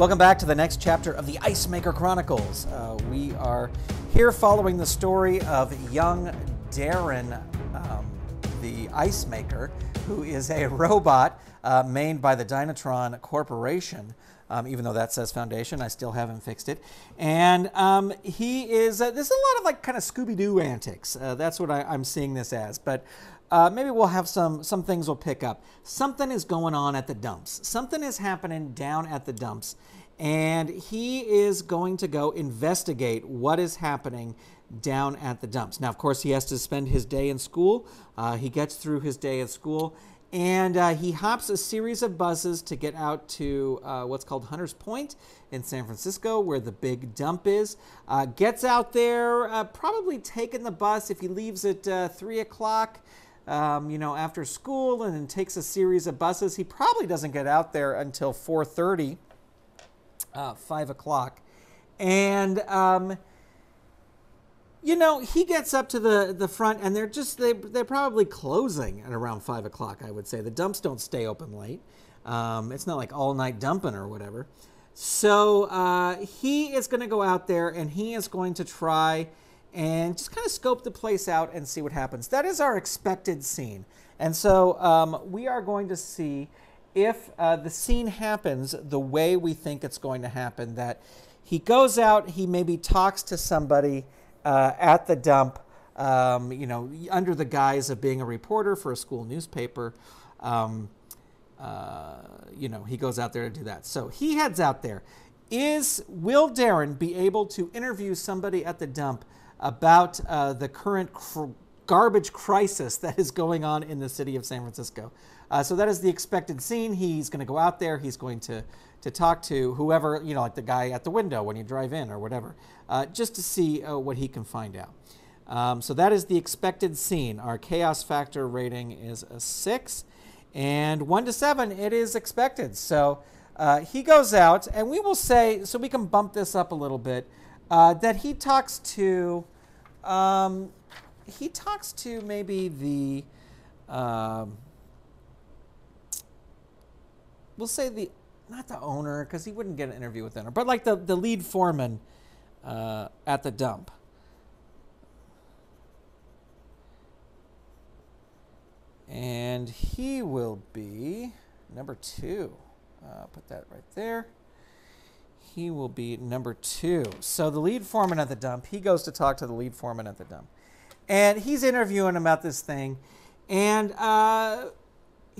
Welcome back to the next chapter of the Ice Maker Chronicles. Uh, we are here following the story of young Darren, um, the Ice Maker, who is a robot uh, made by the Dynatron Corporation. Um, even though that says Foundation, I still haven't fixed it. And um, he is, uh, there's a lot of like kind of Scooby Doo antics. Uh, that's what I, I'm seeing this as. But uh, maybe we'll have some some things we'll pick up. Something is going on at the dumps. Something is happening down at the dumps, and he is going to go investigate what is happening down at the dumps. Now, of course, he has to spend his day in school. Uh, he gets through his day at school, and uh, he hops a series of buses to get out to uh, what's called Hunters Point in San Francisco, where the big dump is. Uh, gets out there, uh, probably taking the bus if he leaves at uh, three o'clock um, you know, after school and takes a series of buses. He probably doesn't get out there until 4.30, uh, 5 o'clock. And, um, you know, he gets up to the, the front and they're just, they, they're probably closing at around 5 o'clock, I would say. The dumps don't stay open late. Um, it's not like all night dumping or whatever. So uh, he is going to go out there and he is going to try and just kind of scope the place out and see what happens. That is our expected scene. And so um, we are going to see if uh, the scene happens the way we think it's going to happen, that he goes out, he maybe talks to somebody uh, at the dump, um, you know, under the guise of being a reporter for a school newspaper. Um, uh, you know, he goes out there to do that. So he heads out there. Is will Darren be able to interview somebody at the dump about uh, the current cr- garbage crisis that is going on in the city of San Francisco. Uh, so that is the expected scene. He's going to go out there. He's going to to talk to whoever you know, like the guy at the window when you drive in or whatever, uh, just to see uh, what he can find out. Um, so that is the expected scene. Our chaos factor rating is a six, and one to seven, it is expected. So uh, he goes out, and we will say, so we can bump this up a little bit uh, that he talks to. Um, he talks to maybe the. Um, we'll say the not the owner because he wouldn't get an interview with the owner, but like the the lead foreman uh, at the dump. And he will be number two. Uh, put that right there he will be number two. So the lead foreman at the dump, he goes to talk to the lead foreman at the dump. And he's interviewing him about this thing. And uh,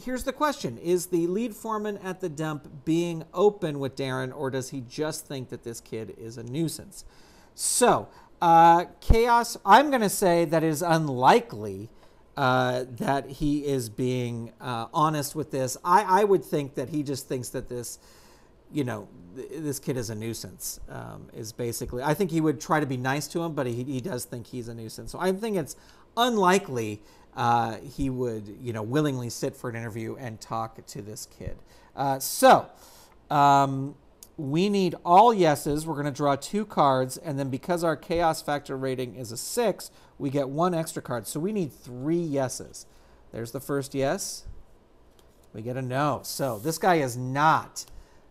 here's the question Is the lead foreman at the dump being open with Darren, or does he just think that this kid is a nuisance? So, uh, Chaos, I'm going to say that it is unlikely uh, that he is being uh, honest with this. I, I would think that he just thinks that this you know, th- this kid is a nuisance. Um, is basically, I think he would try to be nice to him, but he, he does think he's a nuisance. So I think it's unlikely uh, he would, you know, willingly sit for an interview and talk to this kid. Uh, so um, we need all yeses. We're going to draw two cards, and then because our chaos factor rating is a six, we get one extra card. So we need three yeses. There's the first yes. We get a no. So this guy is not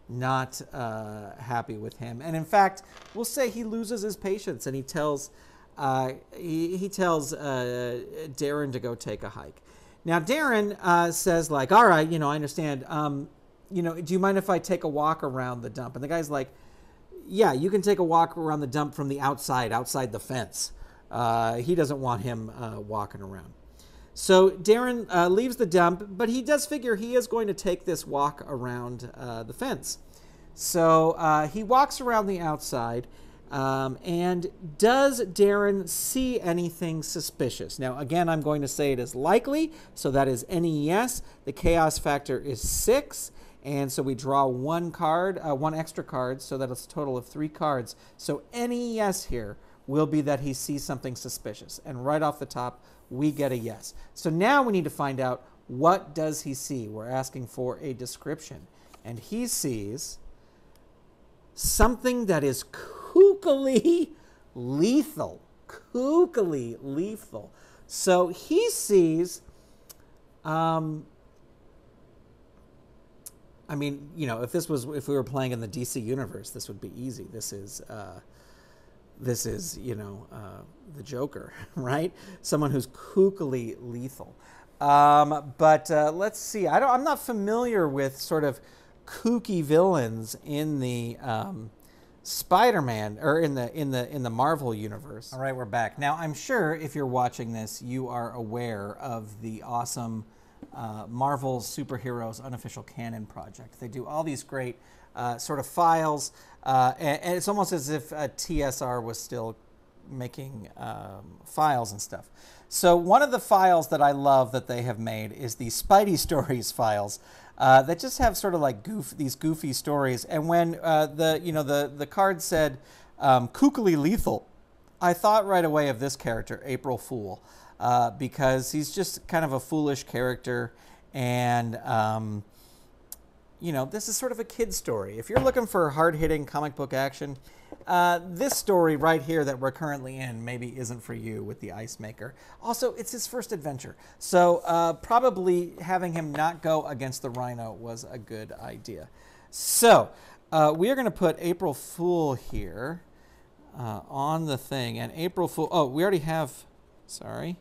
not uh, happy with him. And in fact, we'll say he loses his patience and he tells uh, he, he tells uh, Darren to go take a hike. Now Darren uh, says like, "All right, you know, I understand. Um, you know, do you mind if I take a walk around the dump?" And the guy's like, "Yeah, you can take a walk around the dump from the outside, outside the fence." Uh, he doesn't want him uh, walking around. So Darren uh, leaves the dump, but he does figure he is going to take this walk around uh, the fence. So uh, he walks around the outside. Um, and does Darren see anything suspicious? Now, again, I'm going to say it is likely, so that is any yes. The chaos factor is six, and so we draw one card, uh, one extra card, so that it's a total of three cards. So any yes here will be that he sees something suspicious. And right off the top, we get a yes. So now we need to find out what does he see? We're asking for a description. And he sees something that is kookily lethal. Kookily lethal. So he sees um, I mean, you know, if this was if we were playing in the DC universe, this would be easy. This is uh, this is you know uh, the Joker, right? Someone who's kookily lethal. Um, but uh, let's see. I don't. I'm not familiar with sort of kooky villains in the um, Spider-Man or in the in the in the Marvel universe. All right, we're back now. I'm sure if you're watching this, you are aware of the awesome uh, Marvel superheroes unofficial canon project. They do all these great sort of files, uh, and, and, it's almost as if TSR was still making um, files and stuff. So one of the files that I love that they have made is the Spidey Stories files. Uh, that just have sort of like goof these goofy stories. And when uh, the you know the the card said um, kookily lethal, I thought right away of this character, April Fool uh, because he's just kind of a foolish character. And, um, you know, this is sort of a kid story. If you're looking for hard hitting comic book action, uh, this story right here that we're currently in maybe isn't for you with the Ice Maker. Also, it's his first adventure. So, uh, probably having him not go against the Rhino was a good idea. So, uh, we are going to put April Fool here uh, on the thing. And April Fool, oh, we already have, sorry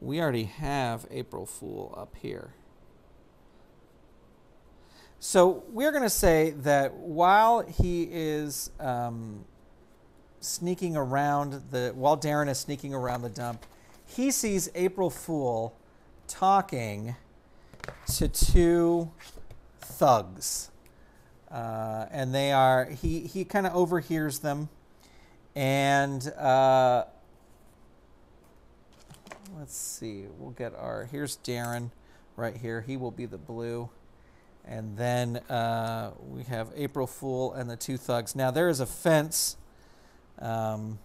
we already have April Fool up here. So we're going to say that while he is um, sneaking around the, while Darren is sneaking around the dump, he sees April Fool talking to two thugs. Uh, and they are, he, he kind of overhears them. And uh, let's see, we'll get our, here's Darren right here. He will be the blue. And then uh, we have April Fool and the two thugs. Now there is a fence. Um,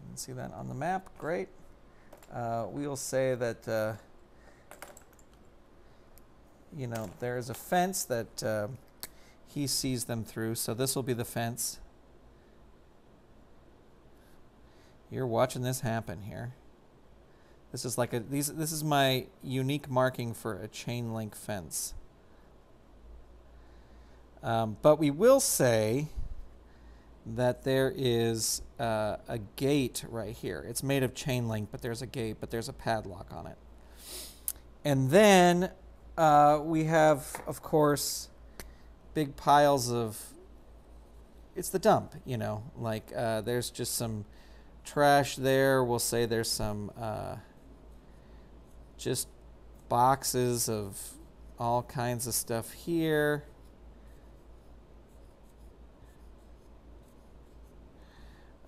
you can see that on the map. Great. Uh, we will say that, uh, you know, there is a fence that uh, he sees them through. So this will be the fence. You're watching this happen here. This is like a these this is my unique marking for a chain link fence. Um, but we will say that there is uh, a gate right here. It's made of chain link, but there's a gate, but there's a padlock on it. And then uh, we have, of course, big piles of. It's the dump, you know. Like uh, there's just some trash there. We'll say there's some uh, just boxes of all kinds of stuff here.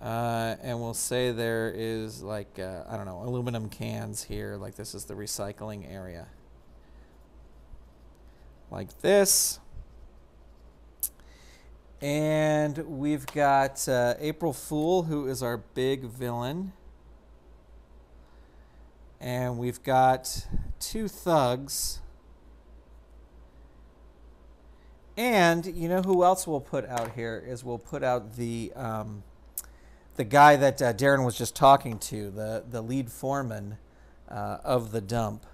Uh, and we'll say there is like, uh, I don't know, aluminum cans here, like this is the recycling area. Like this. And we've got uh, April Fool, who is our big villain. And we've got two thugs. And you know who else we'll put out here is we'll put out the um, the guy that uh, Darren was just talking to, the the lead foreman uh, of the dump.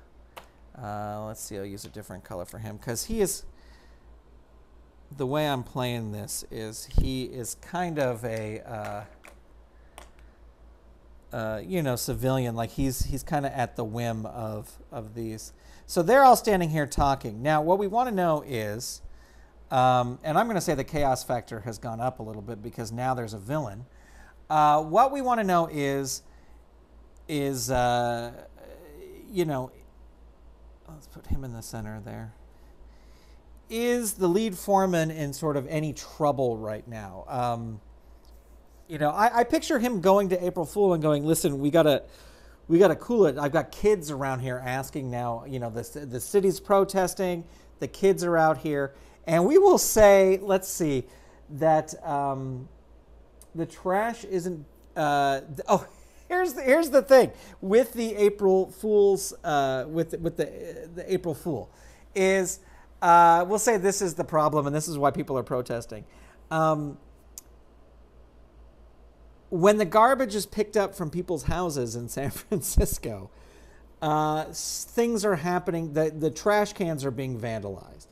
Uh, let's see, I'll use a different color for him because he is. The way I'm playing this is he is kind of a uh, uh, you know, civilian. Like he's he's kind of at the whim of of these. So they're all standing here talking. Now, what we want to know is, um, and I'm going to say the chaos factor has gone up a little bit because now there's a villain. Uh, what we want to know is, is uh, you know, let's put him in the center there. Is the lead foreman in sort of any trouble right now? Um, you know, I, I picture him going to April Fool and going, "Listen, we gotta." we got to cool it. I've got kids around here asking now, you know, the, the city's protesting, the kids are out here. And we will say, let's see, that um, the trash isn't, uh, oh, here's the, here's the thing with the April Fool's, uh, with, with the, the April Fool, is uh, we'll say this is the problem and this is why people are protesting. Um, when the garbage is picked up from people's houses in San Francisco, uh, things are happening. The, the trash cans are being vandalized.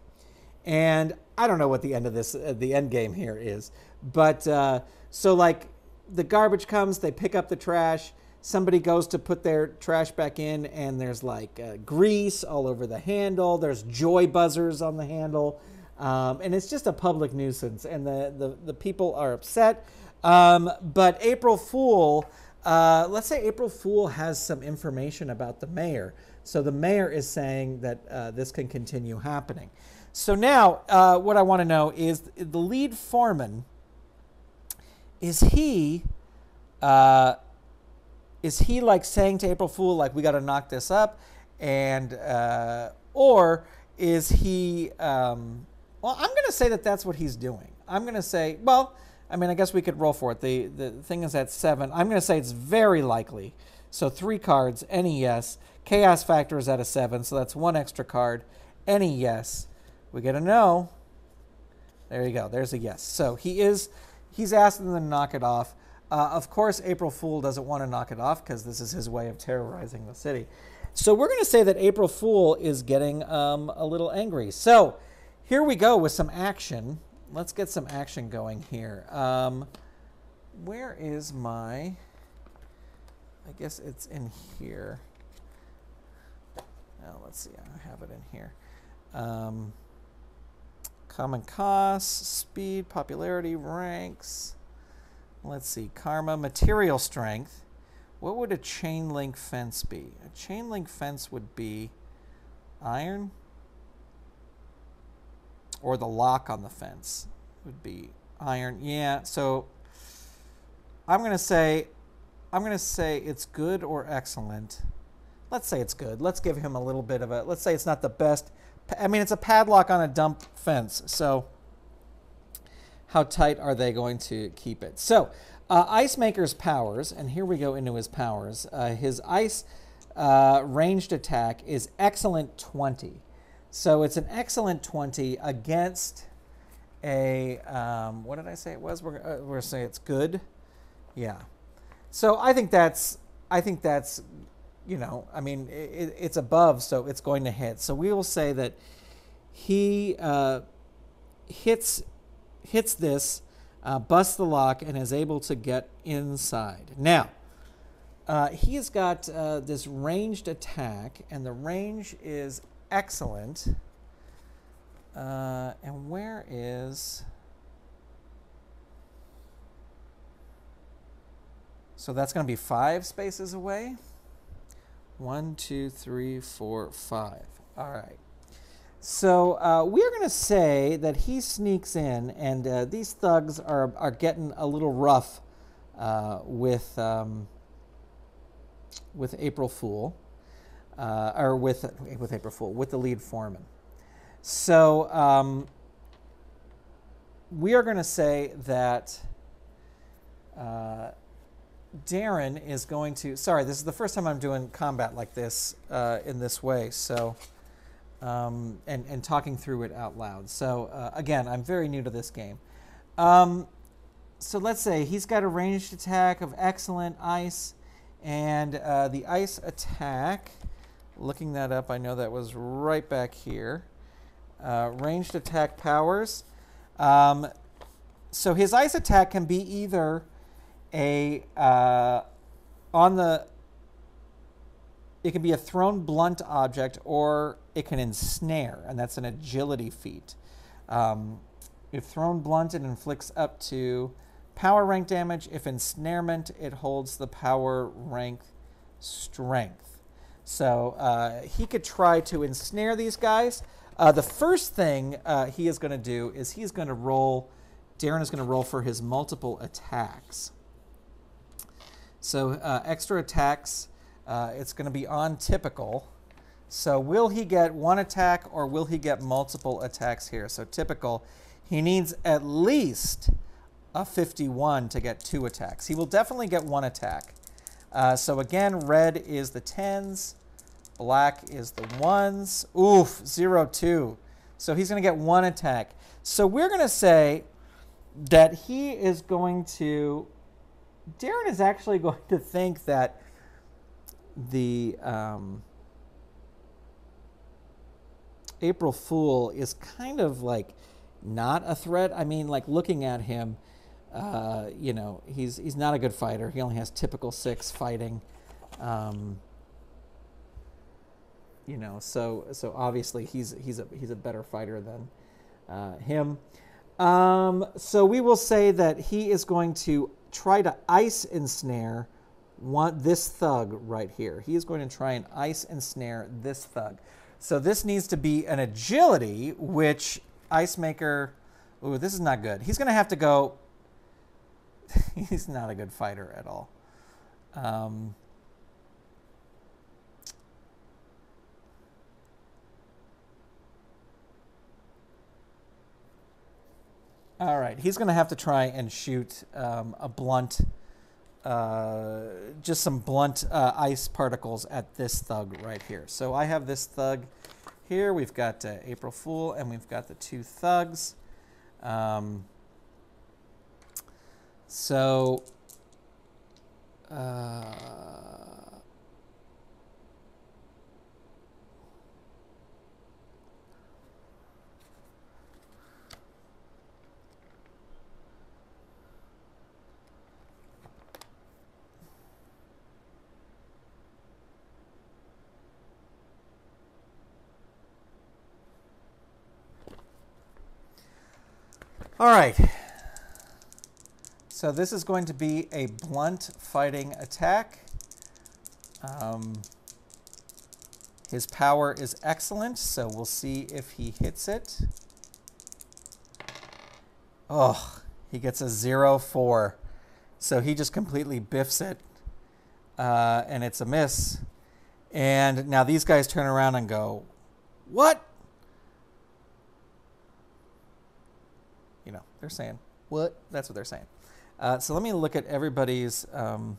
And I don't know what the end of this, uh, the end game here is. But uh, so, like, the garbage comes, they pick up the trash. Somebody goes to put their trash back in, and there's like uh, grease all over the handle. There's joy buzzers on the handle. Um, and it's just a public nuisance, and the, the, the people are upset. Um, but April Fool, uh, let's say April Fool has some information about the mayor. So the mayor is saying that uh, this can continue happening. So now, uh, what I want to know is the lead foreman. Is he, uh, is he like saying to April Fool like we got to knock this up, and uh, or is he? Um, well, I'm going to say that that's what he's doing. I'm going to say, well, I mean, I guess we could roll for it. The the thing is at seven. I'm going to say it's very likely. So three cards, any yes. Chaos factor is at a seven, so that's one extra card. Any yes. We get a no. There you go. There's a yes. So he is, he's asking them to knock it off. Uh, of course, April Fool doesn't want to knock it off because this is his way of terrorizing the city. So we're going to say that April Fool is getting um, a little angry. So here we go with some action. Let's get some action going here. Um, where is my, I guess it's in here. Now let's see, I have it in here. Um, Common costs, speed, popularity, ranks. Let's see, karma, material strength. What would a chain link fence be? A chain link fence would be iron, or the lock on the fence would be iron. Yeah, so I'm going to say I'm going to say it's good or excellent. Let's say it's good. Let's give him a little bit of a let's say it's not the best I mean, it's a padlock on a dump fence. So how tight are they going to keep it? So uh, Ice Maker's powers, and here we go into his powers. Uh, his ice uh, ranged attack is excellent 20. So it's an excellent 20 against a, um, what did I say it was? We're, uh, we're going to say it's good. Yeah. So I think that's, I think that's you know, I mean, it, it's above, so it's going to hit. So we will say that he uh, hits hits this, uh, busts the lock, and is able to get inside. Now, uh, he has got uh, this ranged attack, and the range is excellent. Uh, and where is so that's going to be five spaces away. One, two, three, four, five. All right. So uh, we are going to say that he sneaks in, and uh, these thugs are, are getting a little rough uh, with, um, with April Fool, uh, or with, with April Fool, with the lead foreman. So um, we are going to say that uh, Darren is going to. Sorry, this is the first time I'm doing combat like this uh, in this way. So, um, and and talking through it out loud. So uh, again, I'm very new to this game. Um, so let's say he's got a ranged attack of excellent ice, and uh, the ice attack. Looking that up, I know that was right back here. Uh, ranged attack powers. Um, so his ice attack can be either a uh, on the it can be a thrown blunt object or it can ensnare, and that's an agility feat. Um, if thrown blunt, it inflicts up to power rank damage. If ensnarement, it holds the power rank strength. So uh, he could try to ensnare these guys. Uh, the first thing uh, he is going to do is he's going to roll, Darren is going to roll for his multiple attacks. So uh, extra attacks, uh, it's going to be on typical. So will he get one attack or will he get multiple attacks here? So typical, he needs at least a 51 to get two attacks. He will definitely get one attack. Uh, so again, red is the 10s, black is the 1s. Oof, 0, 2. So he's going to get one attack. So we're going to say that he is going to Darren is actually going to think that the um, April Fool is kind of like not a threat. I mean, like looking at him, uh, you know, he's he's not a good fighter. He only has typical six fighting. Um, you know, so so obviously he's he's a he's a better fighter than uh, him. Um, so we will say that he is going to try to ice ensnare one, this thug right here. He is going to try and ice ensnare this thug. So this needs to be an agility, which Ice Maker, ooh, this is not good. He's going to have to go, he's not a good fighter at all. Um, All right, he's going to have to try and shoot um, a blunt, uh, just some blunt uh, ice particles at this thug right here. So I have this thug here. We've got uh, April Fool and we've got the two thugs. Um, so, uh, All right. So this is going to be a blunt fighting attack. Um, his power is excellent, so we'll see if he hits it. Oh, he gets a 0-4. So he just completely biffs it, uh, and it's a miss. And now these guys turn around and go, what? Know they're saying, what? That's what they're saying. Uh, so let me look at everybody's, um,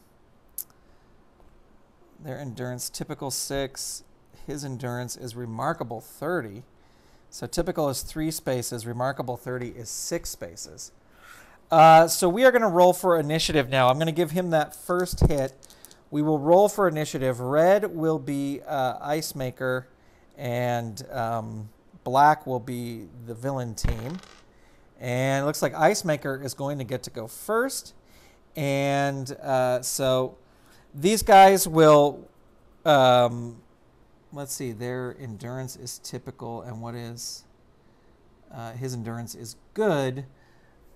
their endurance, typical six. His endurance is remarkable 30. So typical is three spaces, remarkable 30 is six spaces. Uh, so we are going to roll for initiative now. I'm going to give him that first hit. We will roll for initiative. Red will be uh, Ice Maker, and um, black will be the villain team. And it looks like Ice Maker is going to get to go first. And uh, so these guys will, um, let's see, their endurance is typical. And what is, uh, his endurance is good.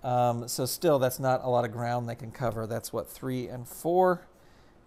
Um, so still, that's not a lot of ground they can cover. That's what, three and four?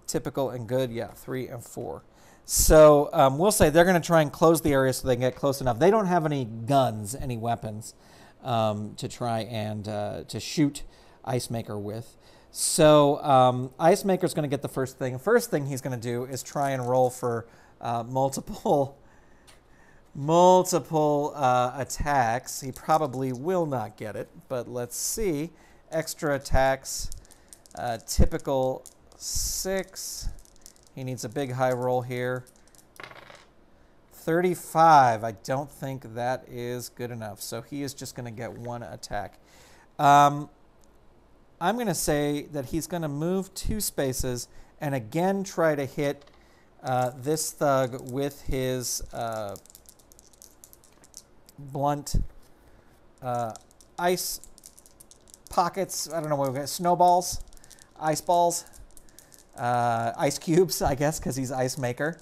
Typical and good, yeah, three and four. So um, we'll say they're going to try and close the area so they can get close enough. They don't have any guns, any weapons um, to try and uh, to shoot Ice Maker with. So um, Ice Maker is going to get the first thing. First thing he's going to do is try and roll for uh, multiple multiple uh, attacks. He probably will not get it, but let's see. Extra attacks, uh, typical six. He needs a big high roll here. 35. I don't think that is good enough. So he is just going to get one attack. Um, I'm going to say that he's going to move two spaces and again try to hit uh, this thug with his uh, blunt uh, ice pockets. I don't know what we're going to snowballs, ice balls, uh, ice cubes, I guess, because he's ice maker.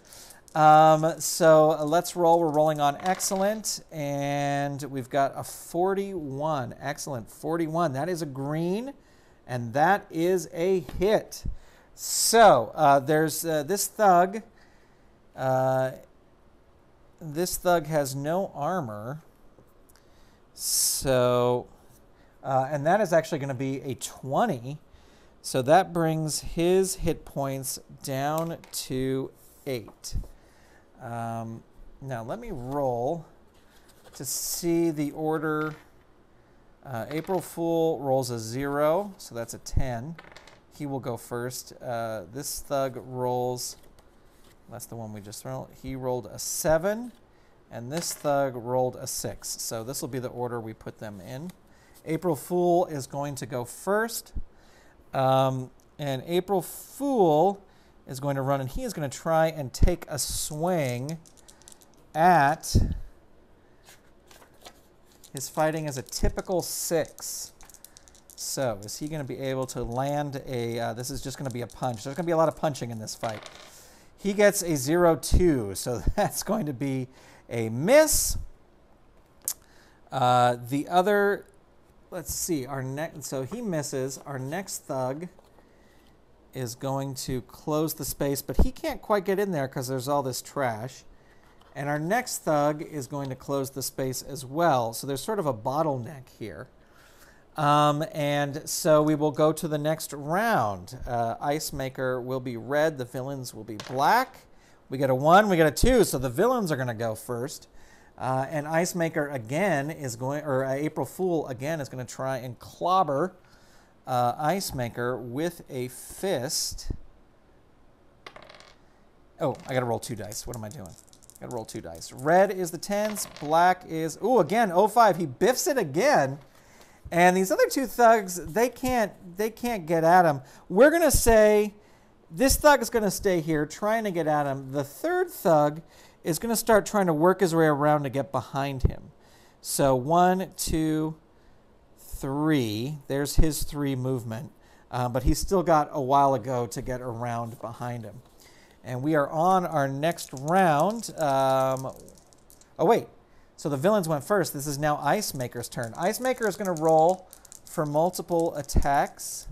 Um, so uh, let's roll. We're rolling on excellent, and we've got a 41. Excellent, 41. That is a green, and that is a hit. So uh, there's uh, this thug. Uh, this thug has no armor. So, uh, and that is actually going to be a 20. So that brings his hit points down to 8. Um, now let me roll to see the order. Uh, April Fool rolls a zero, so that's a 10. He will go first. Uh, this thug rolls, that's the one we just rolled. He rolled a seven, and this thug rolled a six. So this will be the order we put them in. April Fool is going to go first. Um, and April Fool is going to run and he is going to try and take a swing at His fighting as a typical six. So is he going to be able to land a, uh, this is just going to be a punch. There's going to be a lot of punching in this fight. He gets a 0-2, so that's going to be a miss. Uh, the other, let's see, our next, so he misses. Our next thug is going to close the space, but he can't quite get in there because there's all this trash. And our next thug is going to close the space as well. So there's sort of a bottleneck here. Um, and so we will go to the next round. Uh, Ice Maker will be red, the villains will be black. We get a one, we get a two, so the villains are going to go first. Uh, and Ice Maker again is going, or uh, April Fool again is going to try and clobber uh, Ice Maker with a fist. Oh, I got to roll two dice. What am I doing? I Got to roll two dice. Red is the tens, black is, oh, again, 05. He biffs it again. And these other two thugs, they can't they can't get at him. We're gonna say this thug is gonna stay here trying to get at him. The third thug is gonna start trying to work his way around to get behind him. So one, two, three. There's his three movement. Uh, but he's still got a while ago to get around behind him. And we are on our next round. Um, oh, wait. So the villains went first. This is now Ice Maker's turn. Ice Maker is going to roll for multiple attacks.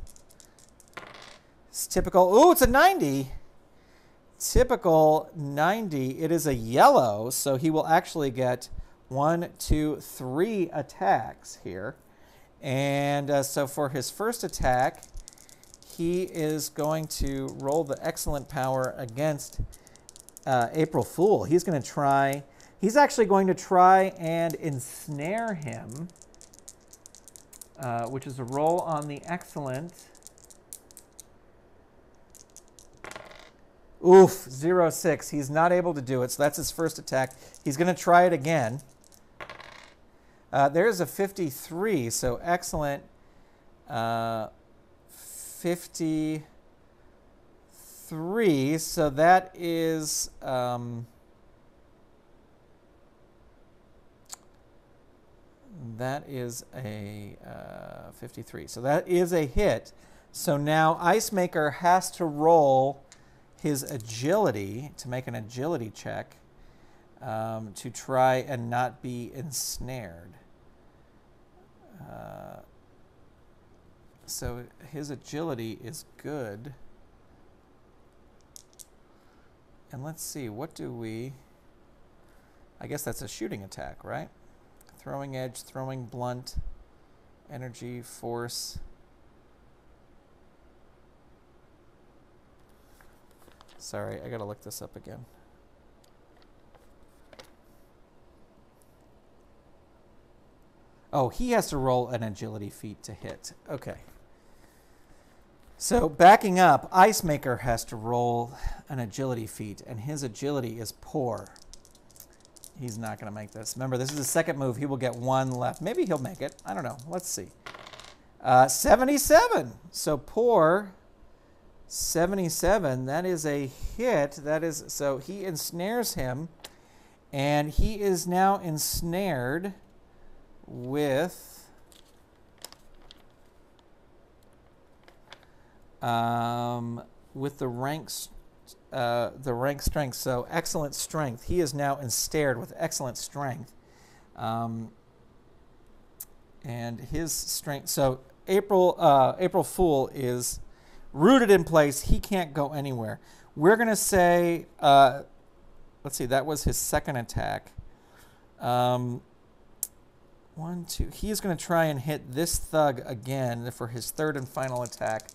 It's typical. Ooh, it's a 90. Typical 90. It is a yellow, so he will actually get one, two, three attacks here. And uh, so for his first attack, he is going to roll the excellent power against uh, April Fool. He's going to try He's actually going to try and ensnare him, uh, which is a roll on the excellent. Oof, zero six. He's not able to do it, so that's his first attack. He's going to try it again. Uh, there's a 53, so excellent. Uh, 53, so that is... Um, That is a uh, 53. So that is a hit. So now Ice Maker has to roll his agility to make an agility check um, to try and not be ensnared. Uh, so his agility is good. And let's see, what do we... I guess that's a shooting attack, right? Throwing edge, throwing blunt, energy, force. Sorry, I gotta look this up again. Oh, he has to roll an agility feat to hit. Okay. So backing up, Ice Maker has to roll an agility feat, and his agility is poor. He's not going to make this. Remember, this is the second move. He will get one left. Maybe he'll make it. I don't know. Let's see. Uh, 77. So poor 77. That is a hit. That is so he ensnares him, and he is now ensnared with um, with the ranks uh, the rank strength. So excellent strength. He is now ensnared with excellent strength. Um, and his strength. So April uh, April Fool is rooted in place. He can't go anywhere. We're going to say, uh, let's see, that was his second attack. Um, one, two. He's going to try and hit this thug again for his third and final attack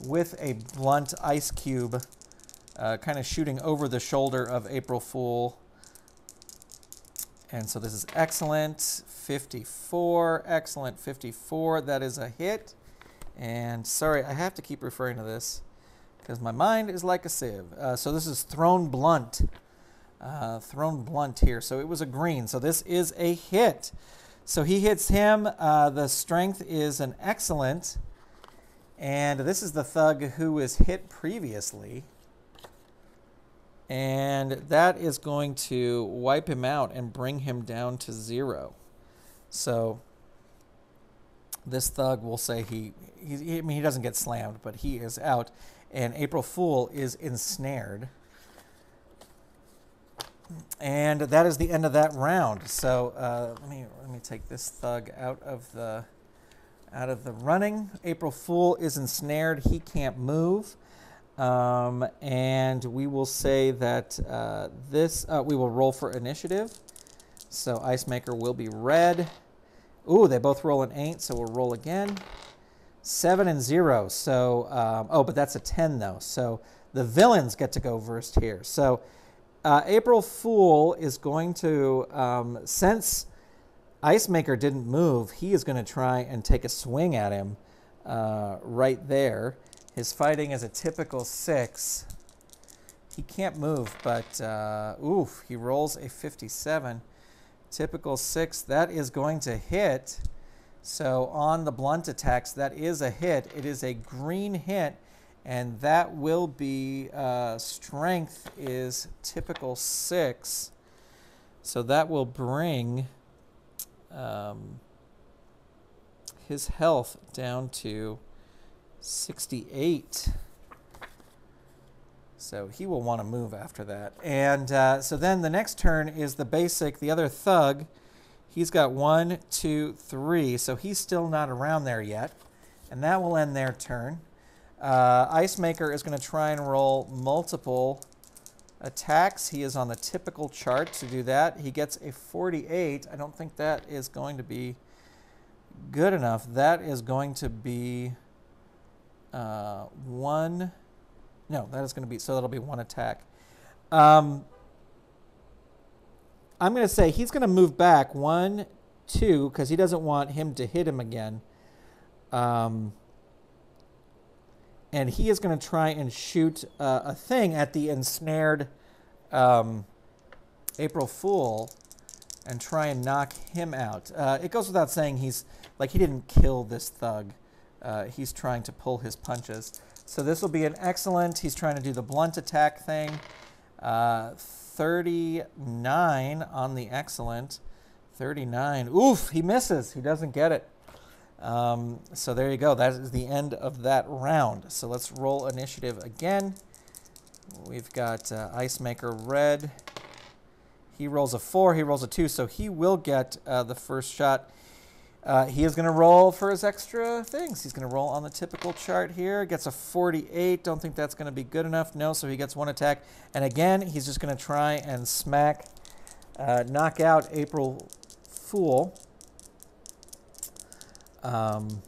with a blunt ice cube uh, kind of shooting over the shoulder of April Fool. And so this is excellent, 54, excellent, 54. That is a hit. And sorry, I have to keep referring to this because my mind is like a sieve. Uh, so this is thrown blunt. Uh, thrown blunt here. So it was a green. So this is a hit. So he hits him. Uh, the strength is an excellent. And this is the thug who was hit previously. And that is going to wipe him out and bring him down to zero. So this thug will say he, he, I mean, he doesn't get slammed, but he is out. And April Fool is ensnared. And that is the end of that round. So uh, let me let me take this thug out of the out of the running. April Fool is ensnared. He can't move. Um, and we will say that uh, this, uh, we will roll for initiative. So Ice Maker will be red. Ooh, they both roll an eight, so we'll roll again. Seven and zero. So, um, oh, but that's a 10 though. So the villains get to go first here. So uh, April Fool is going to, um, since Ice Maker didn't move, he is going to try and take a swing at him uh, right there. His fighting is a typical six. He can't move, but uh, oof, he rolls a 57. Typical six, that is going to hit. So on the blunt attacks, that is a hit. It is a green hit, and that will be uh, strength is typical six. So that will bring um, his health down to 68. So he will want to move after that. And uh, so then the next turn is the basic, the other thug. He's got one, two, three. So he's still not around there yet. And that will end their turn. Uh, Ice Maker is going to try and roll multiple attacks. He is on the typical chart to do that. He gets a 48. I don't think that is going to be good enough. That is going to be uh, one. No, that is going to be, so that'll be one attack. Um, I'm going to say he's going to move back one, two, because he doesn't want him to hit him again. Um, and he is going to try and shoot uh, a thing at the ensnared um, April Fool and try and knock him out. Uh, it goes without saying he's like he didn't kill this thug. Uh, he's trying to pull his punches. So this will be an excellent. He's trying to do the blunt attack thing. Uh, 39 on the excellent. 39. Oof, he misses. He doesn't get it. Um, so there you go. That is the end of that round. So let's roll initiative again. We've got uh, Ice Maker red. He rolls a four. He rolls a two. So he will get uh, the first shot. Uh, he is going to roll for his extra things. He's going to roll on the typical chart here. Gets a 48. Don't think that's going to be good enough. No, so he gets one attack. And again, he's just going to try and smack, uh, knock out April Fool. Um,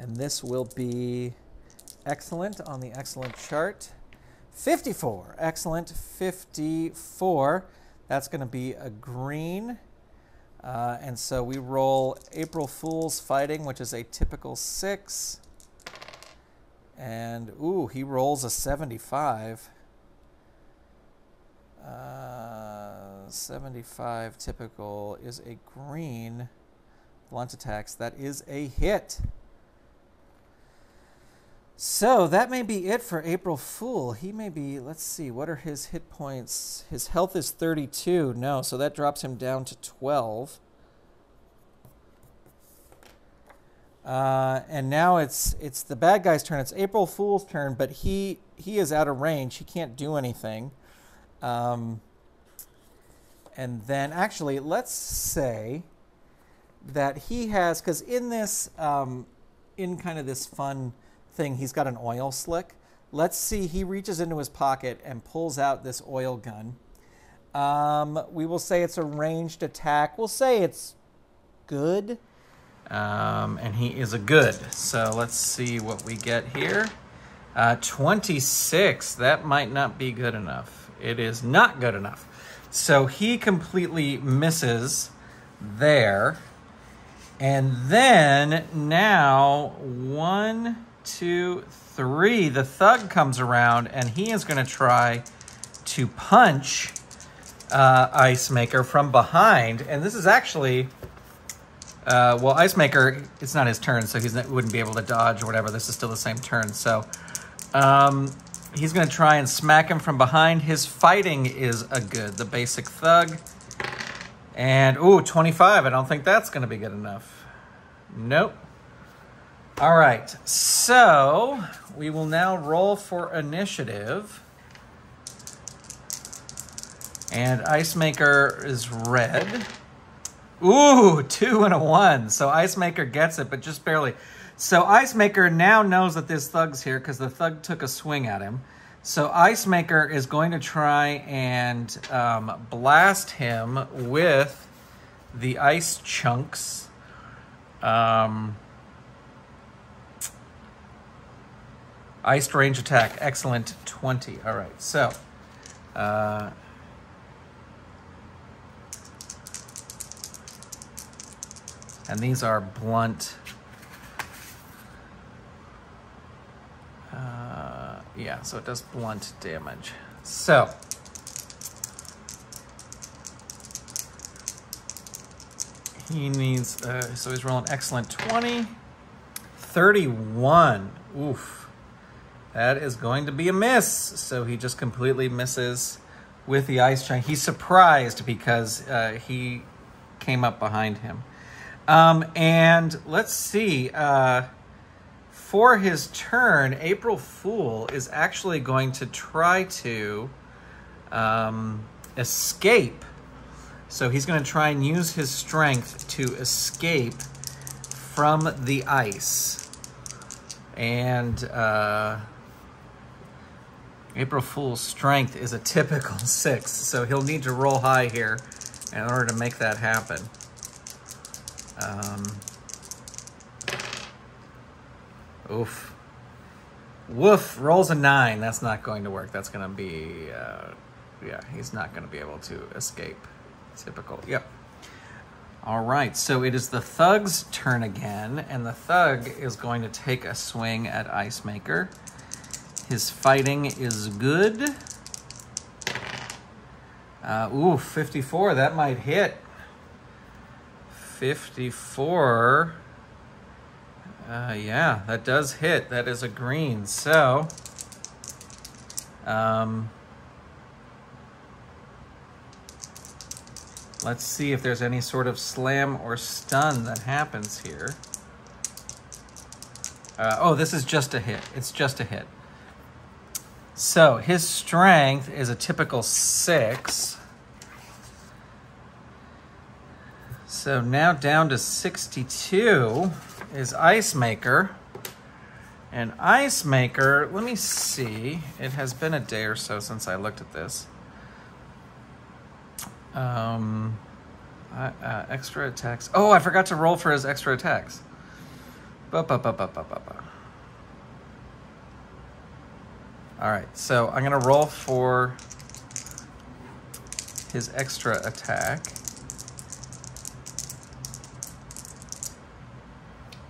and this will be excellent on the excellent chart. 54, excellent, 54. That's going to be a green. Uh, and so we roll April Fool's Fighting, which is a typical six. And, ooh, he rolls a 75. Uh, 75 typical is a green blunt attacks. That is a hit. So that may be it for April Fool. He may be, let's see, what are his hit points? His health is 32. No, so that drops him down to 12. Uh, and now it's it's the bad guy's turn. It's April Fool's turn, but he he is out of range. He can't do anything. Um, and then actually, let's say that he has, because in this, um, in kind of this fun thing, he's got an oil slick. Let's see, he reaches into his pocket and pulls out this oil gun. Um, we will say it's a ranged attack. We'll say it's good. Um, and he is a good. So let's see what we get here. Uh, 26, that might not be good enough. It is not good enough. So he completely misses there. And then now, one, two, three, the thug comes around and he is going to try to punch uh, Ice Maker from behind. And this is actually, uh, well, Ice Maker, it's not his turn, so he wouldn't be able to dodge or whatever. This is still the same turn. So um, he's going to try and smack him from behind. His fighting is a good, the basic thug And, ooh, 25. I don't think that's going to be good enough. Nope. All right. So we will now roll for initiative. And Ice Maker is red. Ooh, two and a one. So Ice Maker gets it, but just barely. So Ice Maker now knows that this thug's here because the thug took a swing at him. So Ice Maker is going to try and um, blast him with the ice chunks. Um, iced range attack, excellent 20. All right, so. Uh, and these are blunt. Uh, yeah, so it does blunt damage. So, he needs, uh, so he's rolling excellent 20. 31. Oof. That is going to be a miss. So he just completely misses with the ice chunk. He's surprised because uh, he came up behind him. Um, and let's see. Uh, for his turn, April Fool is actually going to try to um, escape. So he's going to try and use his strength to escape from the ice. And uh, April Fool's strength is a typical six, so he'll need to roll high here in order to make that happen. Um, oof. Woof, rolls a nine. That's not going to work. That's going to be, uh, yeah, he's not going to be able to escape. Typical, yep. All right, so it is the Thug's turn again, and the Thug is going to take a swing at Ice Maker. His fighting is good. Uh, ooh, 54, that might hit. 54. Uh, yeah, that does hit. That is a green. So, um, let's see if there's any sort of slam or stun that happens here. Uh, oh, this is just a hit. It's just a hit. So his strength is a typical six. So now down to 62 is Ice Maker. And Ice Maker, let me see. It has been a day or so since I looked at this. Um, uh, uh, extra attacks. Oh, I forgot to roll for his extra attacks. Ba, ba, ba, ba, ba, ba, ba. All right, so I'm gonna roll for his extra attack.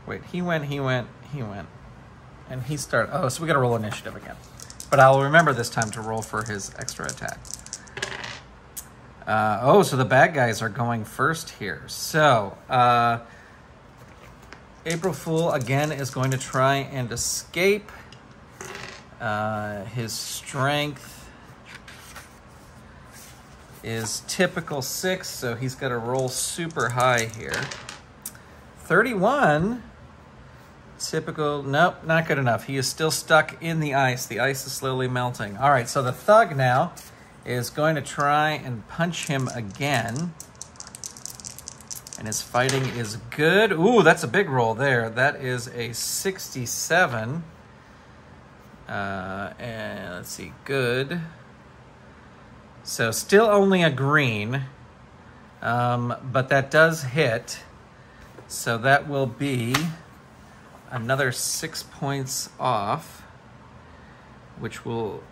Wait, he went, he went, he went. And he started. Oh, so we got to roll initiative again. But I'll remember this time to roll for his extra attack. Uh, oh, so the bad guys are going first here. So, uh, April Fool again is going to try and escape. Uh, his strength is typical six, so he's got to roll super high here. 31 Typical, nope, not good enough. He is still stuck in the ice. The ice is slowly melting. All right, so the thug now is going to try and punch him again. And his fighting is good. Ooh, that's a big roll there. That is a 67. Uh, and let's see, good. So still only a green, um, but that does hit. So that will be another six points off, which will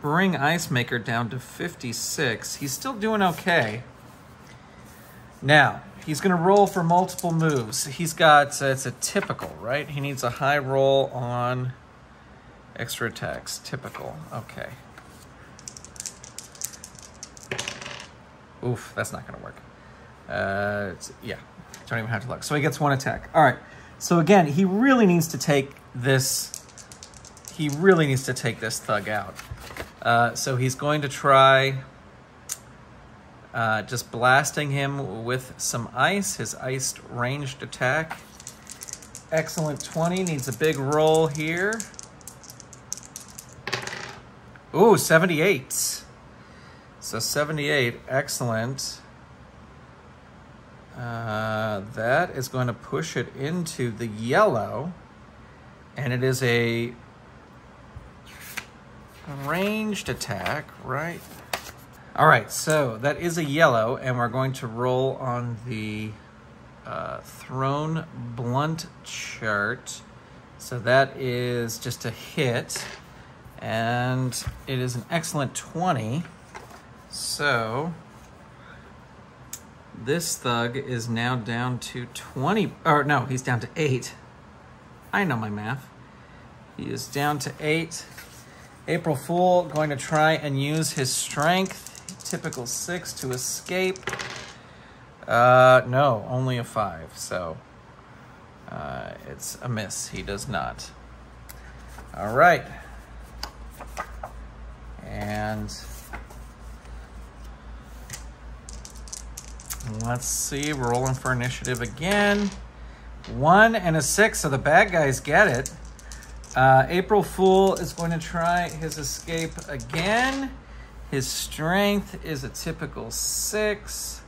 bring Ice Maker down to 56. He's still doing okay. Now, he's going to roll for multiple moves. He's got, uh, it's a typical, right? He needs a high roll on extra attacks. Typical. Okay. Oof, that's not going to work. Uh, yeah, don't even have to look. So he gets one attack. All right. So again, he really needs to take this, he really needs to take this thug out. Uh, so he's going to try uh, just blasting him with some ice, his iced ranged attack. Excellent 20, needs a big roll here. Ooh, 78. So 78, excellent. Uh, that is going to push it into the yellow. And it is a ranged attack, right? All right, so that is a yellow, and we're going to roll on the uh, thrown blunt chart. So that is just a hit, and it is an excellent 20. So this thug is now down to 20, or no, he's down to 8. I know my math. He is down to 8. April Fool going to try and use his strength typical six to escape. Uh, no, only a five, so uh, it's a miss. He does not. All right. And let's see, rolling for initiative again. One and a six, so the bad guys get it. Uh, April Fool is going to try his escape again. His strength is a typical six,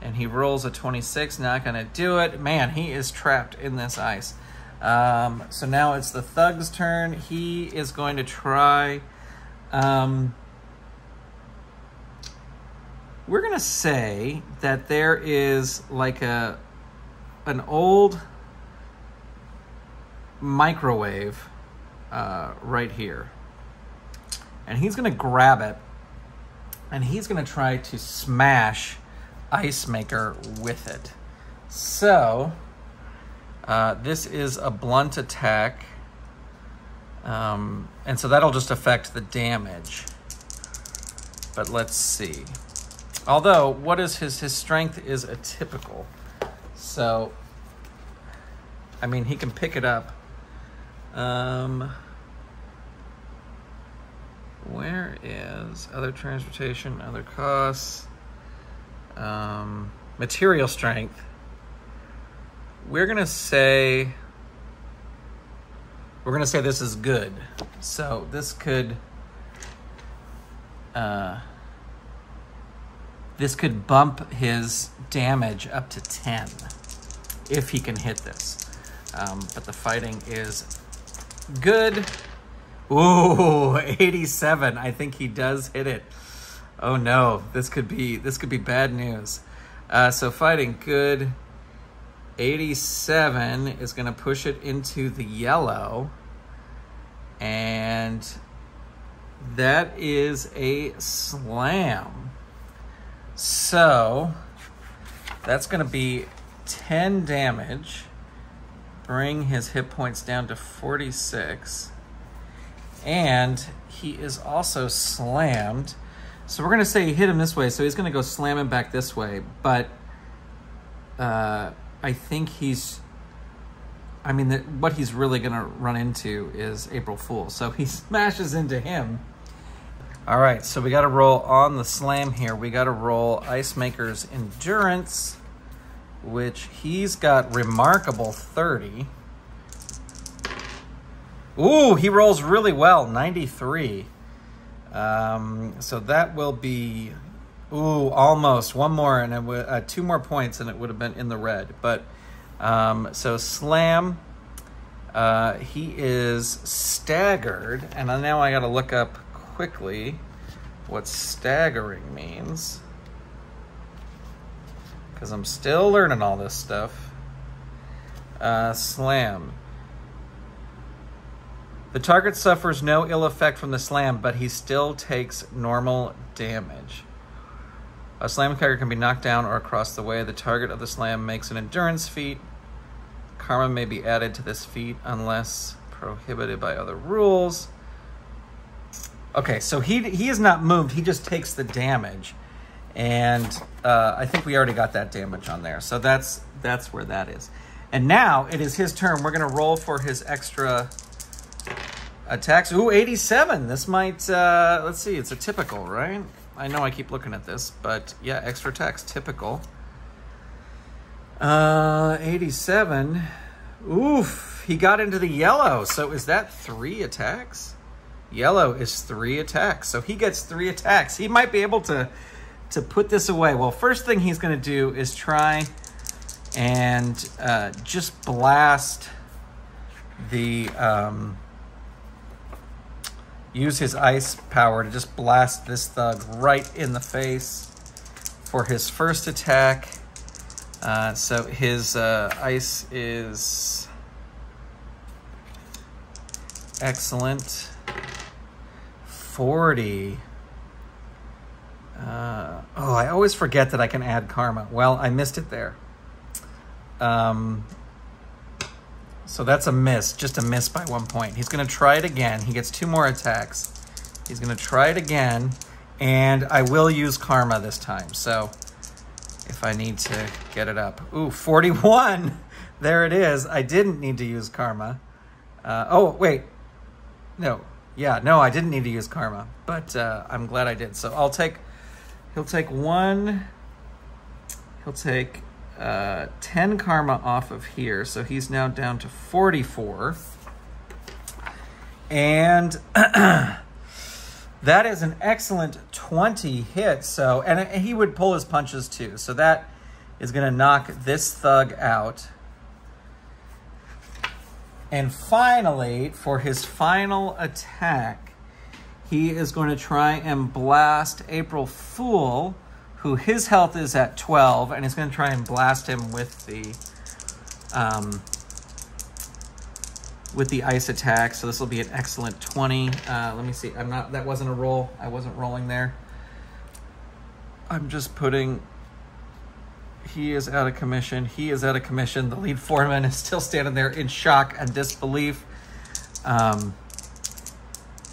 and he rolls a 26. Not going to do it. Man, he is trapped in this ice. Um, so now it's the thug's turn. He is going to try. Um, we're going to say that there is like a an old microwave uh, right here. And he's going to grab it and he's going to try to smash Ice Maker with it. So, uh, this is a blunt attack, um, and so that'll just affect the damage. But let's see. Although, what is his his strength is a typical, so I mean he can pick it up. Um, where is other transportation, other costs, um, material strength? We're gonna say we're gonna say this is good. So this could uh, this could bump his damage up to 10 if he can hit this. Um, but the fighting is good. Ooh, 87. I think he does hit it. Oh no, this could be this could be bad news. Uh, so fighting good. 87 is going to push it into the yellow. And that is a slam. So that's going to be 10 damage. Bring his hit points down to 46 and he is also slammed. So we're going to say he hit him this way, so he's going to go slam him back this way. But uh, I think he's. I mean, the, what he's really going to run into is April Fool. So he smashes into him. All right, so we got to roll on the slam here. We got to roll Ice Maker's Endurance, which he's got remarkable 30. Ooh, he rolls really well, 93. Um, so that will be, ooh, almost one more and it uh, two more points and it would have been in the red. But um, so Slam, uh, he is staggered, and now I got to look up quickly what staggering means because I'm still learning all this stuff. Uh, slam. The target suffers no ill effect from the slam, but he still takes normal damage. A slam character can be knocked down or across the way. The target of the slam makes an endurance feat. Karma may be added to this feat unless prohibited by other rules. Okay, so he he is not moved. He just takes the damage, and uh, I think we already got that damage on there. So that's that's where that is. And now it is his turn. We're gonna roll for his extra Attacks. Ooh, 87. This might, uh, let's see, it's a typical, right? I know I keep looking at this, but yeah, extra attacks, typical. Uh, 87. Oof, he got into the yellow. So is that three attacks? Yellow is three attacks. So he gets three attacks. He might be able to, to put this away. Well, first thing he's going to do is try and uh, just blast the... Um, use his ice power to just blast this thug right in the face for his first attack. Uh, so his uh, ice is excellent. 40. Uh, oh, I always forget that I can add karma. Well, I missed it there. Um, so that's a miss, just a miss by one point. He's going to try it again. He gets two more attacks. He's going to try it again, and I will use karma this time. So if I need to get it up. Ooh, 41. There it is. I didn't need to use karma. Uh, oh, wait. No. Yeah, no, I didn't need to use karma, but uh, I'm glad I did. So I'll take, he'll take one, he'll take uh, 10 karma off of here. So he's now down to 44. And that is an excellent 20 hit. So, and he would pull his punches too. So that is going to knock this thug out. And finally, for his final attack, he is going to try and blast April Fool who his health is at 12, and he's going to try and blast him with the um, with the ice attack. So this will be an excellent 20. Uh, let me see. I'm not. That wasn't a roll. I wasn't rolling there. I'm just putting. He is out of commission. He is out of commission. The lead foreman is still standing there in shock and disbelief. Um,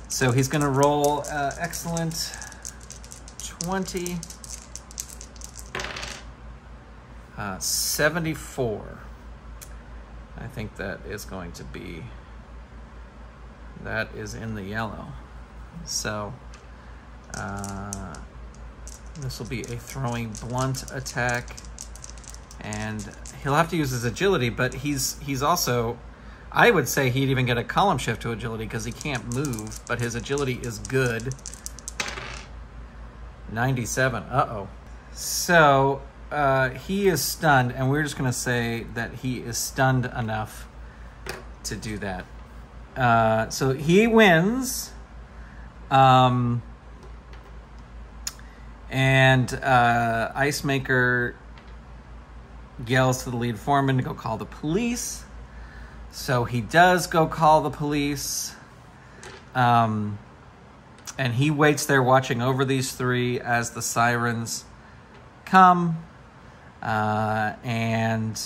so he's going to roll uh, excellent 20. Uh, 74. I think that is going to be, that is in the yellow. So, uh, this will be a throwing blunt attack. And he'll have to use his agility, but he's he's also, I would say he'd even get a column shift to agility because he can't move, but his agility is good. 97, uh-oh. So, uh, he is stunned, and we're just going to say that he is stunned enough to do that. Uh, so he wins. Um, and uh, Ice Maker yells to the lead foreman to go call the police. So he does go call the police. Um, and he waits there watching over these three as the sirens come. Uh, and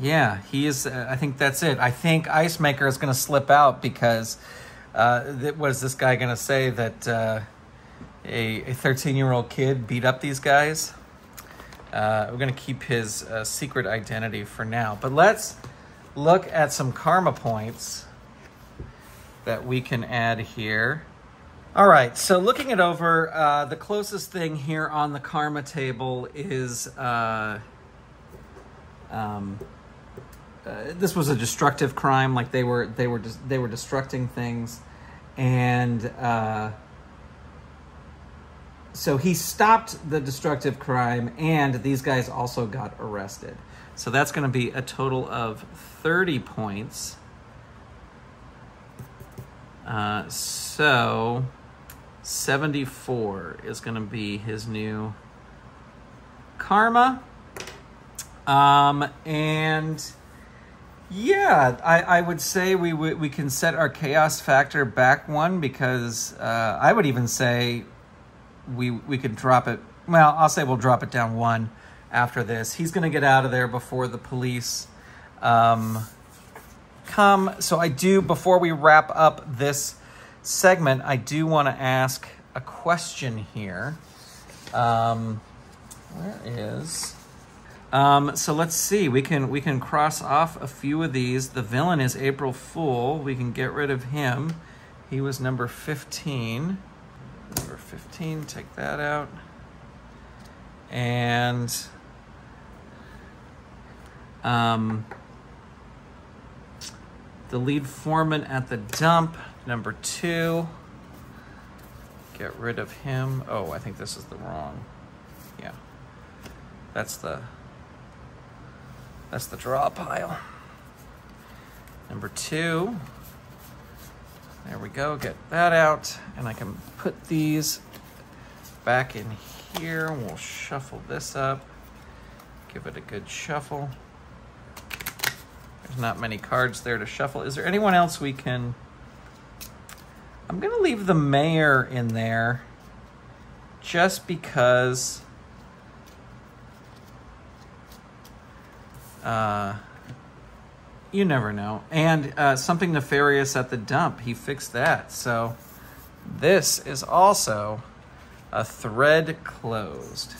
yeah, he is. Uh, I think that's it. I think Ice Maker is going to slip out because uh, what is this guy going to say that uh, a 13 year old kid beat up these guys? Uh, we're going to keep his uh, secret identity for now. But let's look at some karma points that we can add here. All right, so looking it over, uh, the closest thing here on the karma table is uh, um, uh, this was a destructive crime. Like they were, they were, they were destructing things, and uh, so he stopped the destructive crime, and these guys also got arrested. So that's going to be a total of thirty points. Uh, so 74 is going to be his new karma. Um, and yeah, I, I would say we, we, we can set our chaos factor back one because uh, I would even say we, we could drop it. Well, I'll say we'll drop it down one after this. He's going to get out of there before the police um, come. So I do, before we wrap up this segment, I do want to ask a question here. Um, where is? Um, so let's see. We can we can cross off a few of these. The villain is April Fool. We can get rid of him. He was number fifteen. Number 15, take that out. And um, the lead foreman at the dump, number two. Get rid of him. Oh, I think this is the wrong. Yeah. That's the that's the draw pile. Number two. There we go. Get that out. And I can put these back in here. We'll shuffle this up. Give it a good shuffle. There's not many cards there to shuffle. Is there anyone else we can... I'm going to leave the mayor in there just because... Uh, you never know. And uh, something nefarious at the dump. He fixed that. So this is also a thread closed.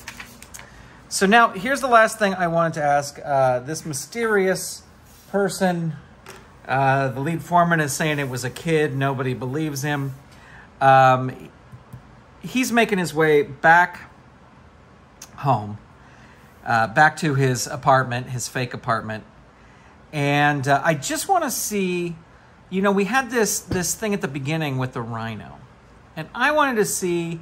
So now here's the last thing I wanted to ask. Uh, this mysterious person, uh, the lead foreman is saying it was a kid. Nobody believes him. Um, he's making his way back home, uh, back to his apartment, his fake apartment. And uh, I just want to see, you know, we had this this thing at the beginning with the rhino, and I wanted to see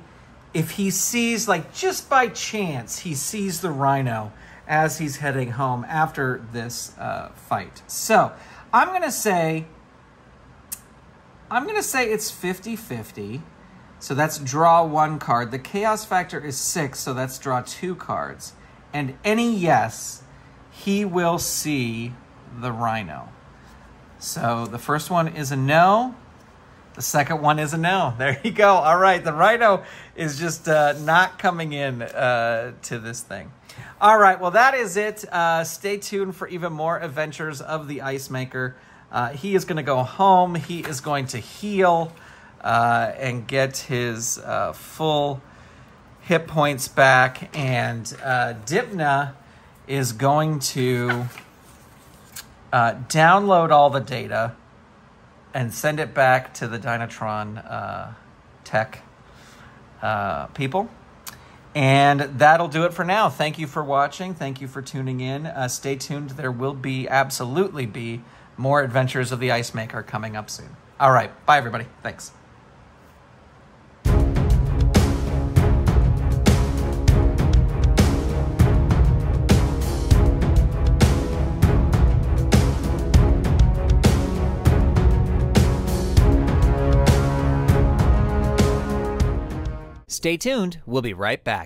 if he sees, like, just by chance, he sees the rhino as he's heading home after this uh, fight. So I'm gonna say, I'm gonna say it's 50-50. So that's draw one card. The chaos factor is six, so that's draw two cards. And any yes, he will see the rhino. So the first one is a no. The second one is a no. There you go. All right, the rhino is just uh, not coming in uh, to this thing. All right, well, that is it. Uh, stay tuned for even more adventures of the Ice Maker. Uh, he is going to go home. He is going to heal uh, and get his uh, full hit points back. And Dipna is going to uh, download all the data and send it back to the Dynatron uh, tech uh, people. And that'll do it for now. Thank you for watching. Thank you for tuning in. Uh, stay tuned. There will be, absolutely be, more adventures of the Ice Maker coming up soon. All right. Bye, everybody. Thanks. Stay tuned. We'll be right back.